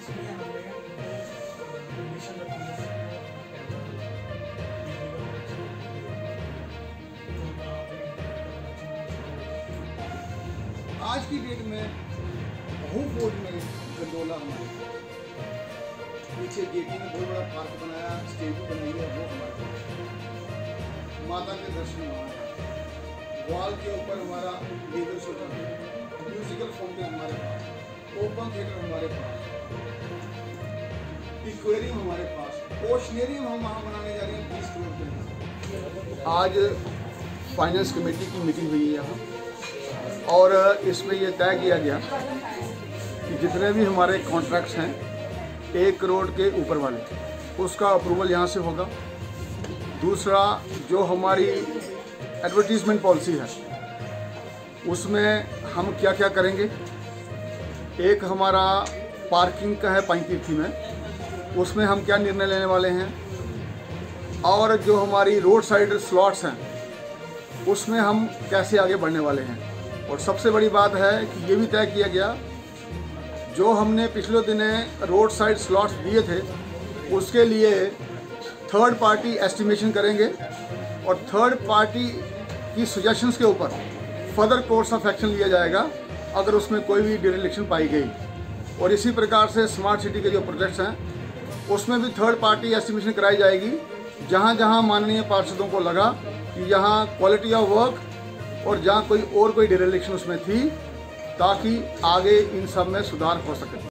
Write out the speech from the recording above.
आज की डेट में बहु फोर्ट में गंडोला हमारे। पीछे गेटी में बहुत बड़ा पार्क बनाया स्टेज बनाई है, वो हमारे माता के दर्शन हमारे वॉल के ऊपर हमारा लीगल शोटर हमारे पास इक्वेरियम हमारे पास हम वहाँ बनाने जा रहे हैं बीस करोड़ के आज फाइनेंस कमेटी की मीटिंग हुई है यहाँ। और इसमें ये तय किया गया कि जितने भी हमारे कॉन्ट्रैक्ट्स हैं, एक करोड़ के ऊपर वाले, उसका अप्रूवल यहाँ से होगा। दूसरा, जो हमारी एडवर्टीजमेंट पॉलिसी है, उसमें हम क्या क्या करेंगे? एक हमारा पार्किंग का है पैंतीर्थी में। उसमें हम क्या निर्णय लेने वाले हैं? और जो हमारी रोड साइड स्लॉट्स हैं, उसमें हम कैसे आगे बढ़ने वाले हैं? और सबसे बड़ी बात है कि ये भी तय किया गया, जो हमने पिछले दिने रोड साइड स्लॉट्स दिए थे, उसके लिए थर्ड पार्टी एस्टिमेशन करेंगे। और थर्ड पार्टी की सजेशंस के ऊपर फर्दर कोर्स ऑफ़ एक्शन लिया जाएगा। अगर उसमें कोई भी डिरेलिक्शन पाई गई। और इसी प्रकार से स्मार्ट सिटी के जो प्रोजेक्ट्स हैं, उसमें भी थर्ड पार्टी एस्टिमेशन कराई जाएगी। जहाँ जहाँ माननीय पार्षदों को लगा कि यहाँ क्वालिटी ऑफ़ वर्क और जहाँ कोई और कोई डिरेलिक्शन उसमें थी, ताकि आगे इन सब में सुधार हो सके।